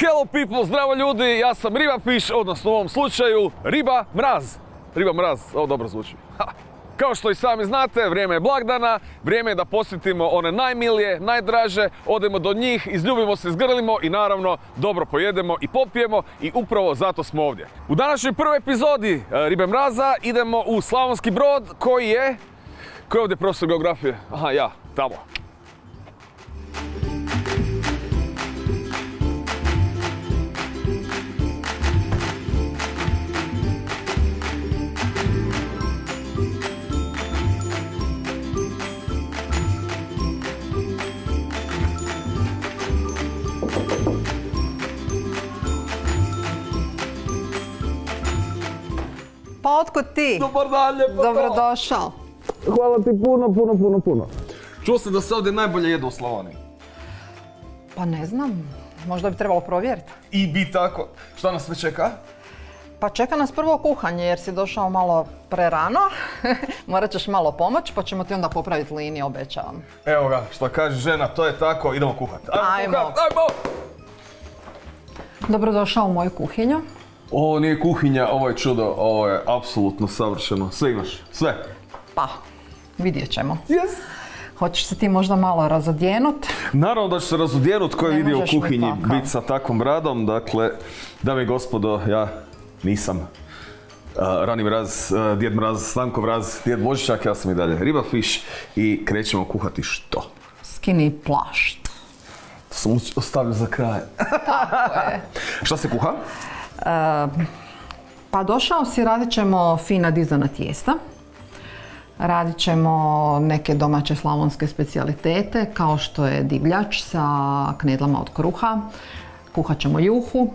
Hello people, zdravo ljudi, ja sam Riba Fish, odnosno u ovom slučaju Riba Mraz. Riba Mraz, ovo dobro zvuči. Kao što i sami znate, vrijeme je blagdana, vrijeme je da posjetimo one najmilije, najdraže, odemo do njih, izljubimo se, zgrlimo i naravno dobro pojedemo i popijemo i upravo zato smo ovdje. U današnjoj prvoj epizodi e, Ribe Mraza idemo u Slavonski Brod koji je... Ko je ovdje profesor geografije? Aha, ja, tamo. Otkud ti? Dobar dan, ljepoto! Dobrodošao. Hvala ti puno, puno, puno, puno. Čuo sam da se ovdje najbolje jedu u Slavoniji. Pa ne znam, možda bi trebalo provjeriti. I bi tako. Šta nas sve čeka? Pa čeka nas prvo kuhanje jer si došao malo prerano. Morat ćeš malo pomoć pa ćemo ti onda popraviti linije, obećavam. Evo ga, šta kaže žena, to je tako, idemo kuhat. Ajmo. kuhat, ajmo! Dobrodošao u moju kuhinju. Ovo nije kuhinja, ovo je čudo, ovo je apsolutno savršeno. Sve imaš, sve. Pa, vidjet ćemo. Yes. Hoćeš se ti možda malo razodjenut? Naravno da ću se razudjenut ko je vidio u kuhinji tako. bit sa takvom radom. Dakle, dame i gospodo, ja nisam uh, Rani Mraz, uh, Djed Mraz, Stanko Mraz, Djed Božićak, ja sam i dalje Riba Fish i krećemo kuhati što? Skini plašt. To sam ostavio za kraj. Šta se kuha? Pa došao si, radit ćemo fina dizana tijesta. Radit ćemo neke domaće slavonske specijalitete kao što je divljač sa knedlama od kruha. Kuhat ćemo juhu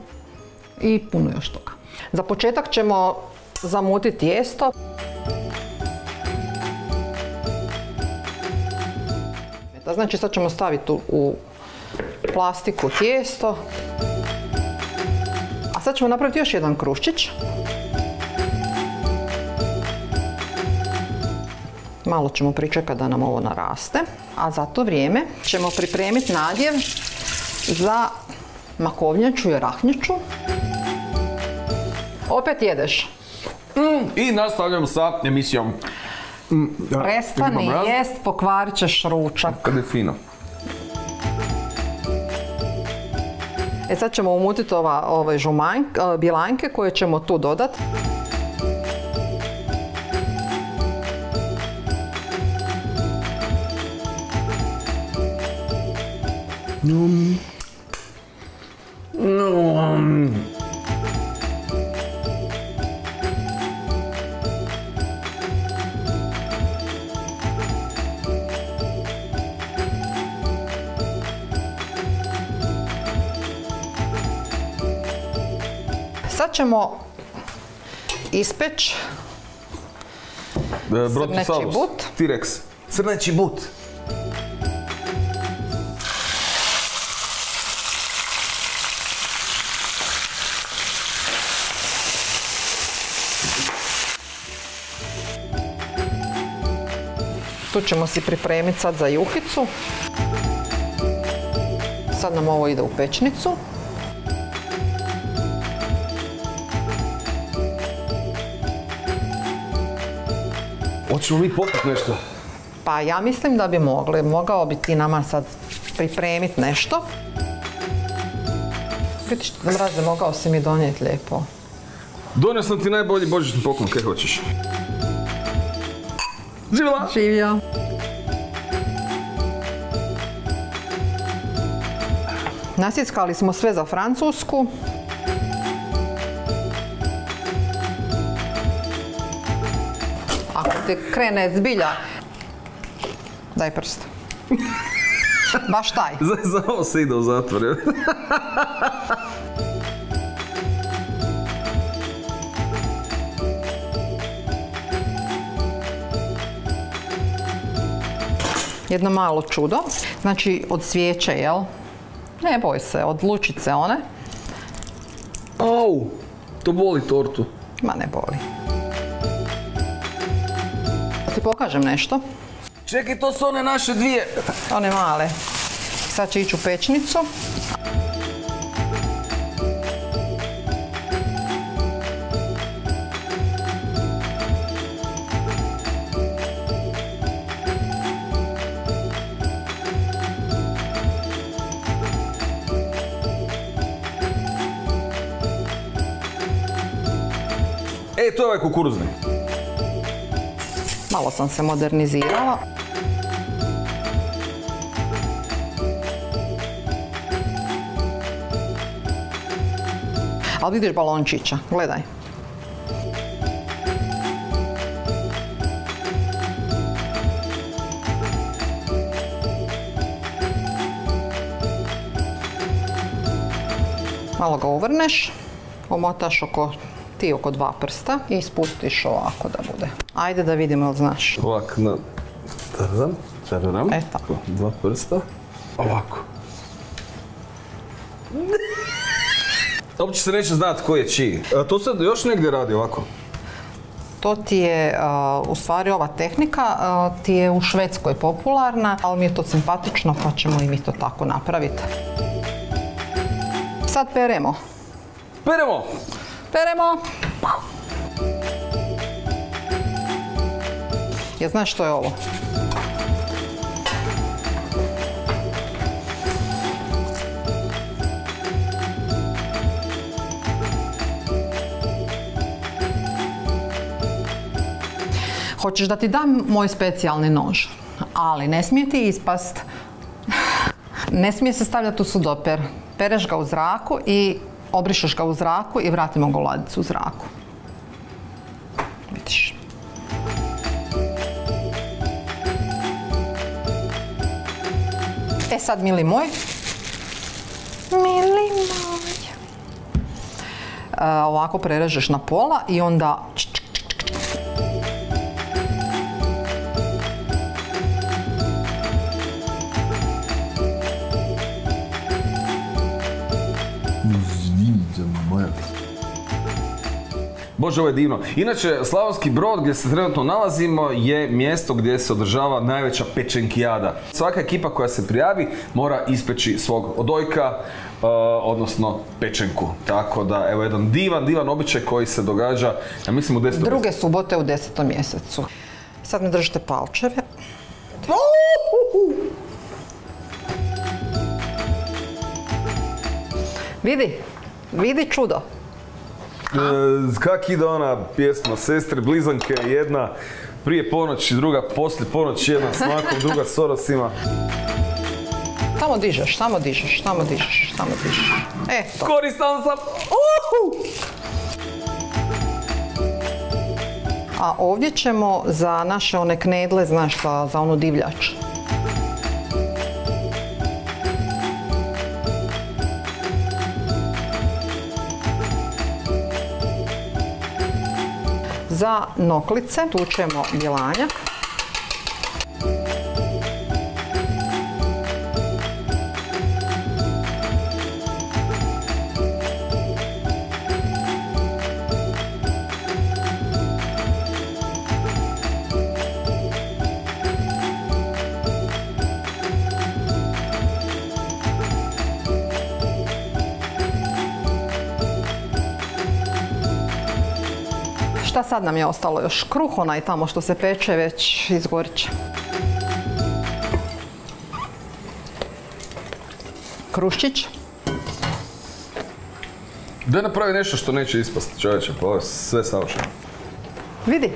i puno još toga. Za početak ćemo zamutiti tijesto. Znači sad ćemo staviti u, plastiku tijesto. Sad ćemo napraviti još jedan kruščić. Malo ćemo pričekati da nam ovo naraste, a za to vrijeme ćemo pripremiti nadjev za makovnjaču i rahnjaču. Opet jedeš. I nastavljamo sa emisijom. Mm, da, Prestani jest, pokvarit ćeš ručak. Kad je fino. E sad ćemo umutiti ova, ove žumanjke, a, bilanjke koje ćemo tu dodati. Sad ćemo ispeć E, Crneći but. T-Rex. Crneći but. Tu ćemo si pripremiti sad za juhicu. Sad nam ovo ide u pečnicu. Hoćemo mi popiti nešto? Pa ja mislim da bi mogli. Mogao bi ti nama sad pripremiti nešto. Vidiš, mraze, mogao si mi donijeti lijepo. Donio sam ti najbolji božićni poklon, kaj hoćeš? Živjela! Živio. Nasjeckali smo sve za Francusku. Krene zbilja, daj prst. Baš taj. Za, za ovo se ide u zatvor. je. Jedno malo čudo. Znači od svijeće, jel? Ne boj se, od lučice one. Au! To boli tortu. Ma ne boli ti pokažem nešto. Čekaj, to su one naše dvije. One male. Sad će ići u pečnicu. E, to je ovaj kukuruzni. Malo sam se modernizirala. Ali vidiš balončića, gledaj. Malo ga uvrneš, omotaš oko ti oko dva prsta i spustiš ovako da bude. Ajde da vidimo, jel znaš? Ovak na... Tadam, tadam. E, tako. Dva prsta. Ovako. Uopće se neće znati koji je čiji. A to se još negdje radi ovako. To ti je, uh, u stvari ova tehnika uh, ti je u Švedskoj popularna, ali mi je to simpatično pa ćemo i mi to tako napraviti. Sad peremo. Peremo! Peremo! Ja znaš što je ovo? Hoćeš da ti dam moj specijalni nož, ali ne smije ti ispast. Ne smije se stavljati u sudoper. Pereš ga u zraku i obrišeš ga u zraku i vratimo ga u ladicu u zraku. Vidiš. E sad, mili moj. Mili moj. Ovako prerežeš na pola i onda Bože, ovo je divno. Inače, Slavonski Brod gdje se trenutno nalazimo je mjesto gdje se održava najveća pečenkijada. Svaka ekipa koja se prijavi mora ispeći svog odojka, uh, odnosno pečenku. Tako da, evo jedan divan, divan običaj koji se događa, ja mislim u 10. druge subote u desetom mjesecu. Sad mi držite palčeve. Vidi, vidi čudo. E, kak ide ona pjesma, sestre, blizanke, jedna prije ponoći, druga poslije ponoći, jedna s makom, druga s orosima. Samo dižeš, samo dižeš, samo dižeš, samo dižeš. E, to. Koristan sam! Uhu! A ovdje ćemo za naše one knedle, znaš, za, za onu divljač. Za noklice tu ćemo bjelanjak. Šta sad nam je ostalo još? Kruh onaj tamo što se peče već izgorit će. Kruščić. Da napravi nešto što neće ispast, čovječe, pa ovo je sve savršeno. Vidi.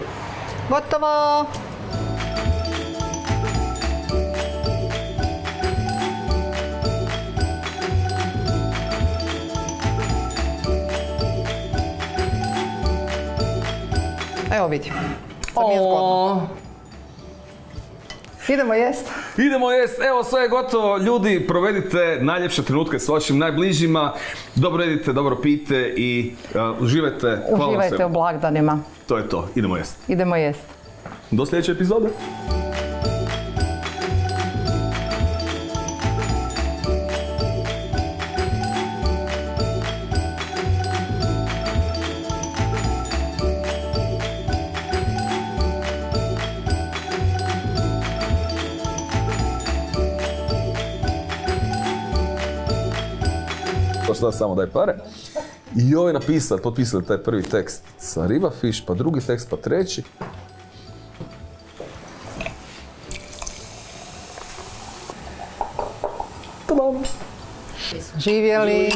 Gotovo. Evo vidi. Sad mi je zgodno. Idemo jest. Idemo jest, evo sve je gotovo. Ljudi, provedite najljepše trenutke s vašim najbližima. Dobro jedite, dobro pijte i uh, uživajte. Hvala Uživajte u blagdanima. To je to, idemo jest. Idemo jest. Do sljedeće epizode. Pa šta samo daj pare. I ovaj napisali, potpisali taj prvi tekst sa riba fish, pa drugi tekst, pa treći. Živjeli.